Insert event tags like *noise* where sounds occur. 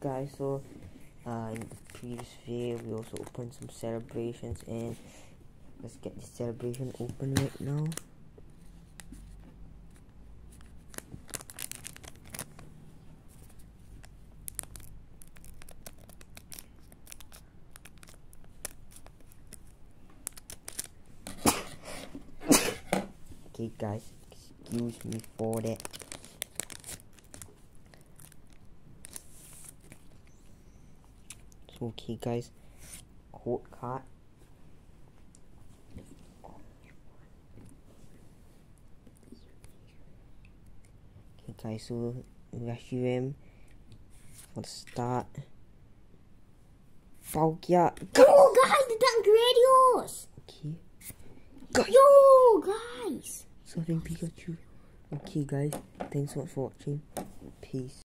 guys, so uh, in the previous video we also opened some celebrations and let's get the celebration open right now. *coughs* okay guys, excuse me for that. Okay guys code card okay guys so Reshiram for the start Palkia Go guys, the Dangradios! Okay Guys Yo guys! Something Pikachu Okay guys, thanks so much for watching. Peace.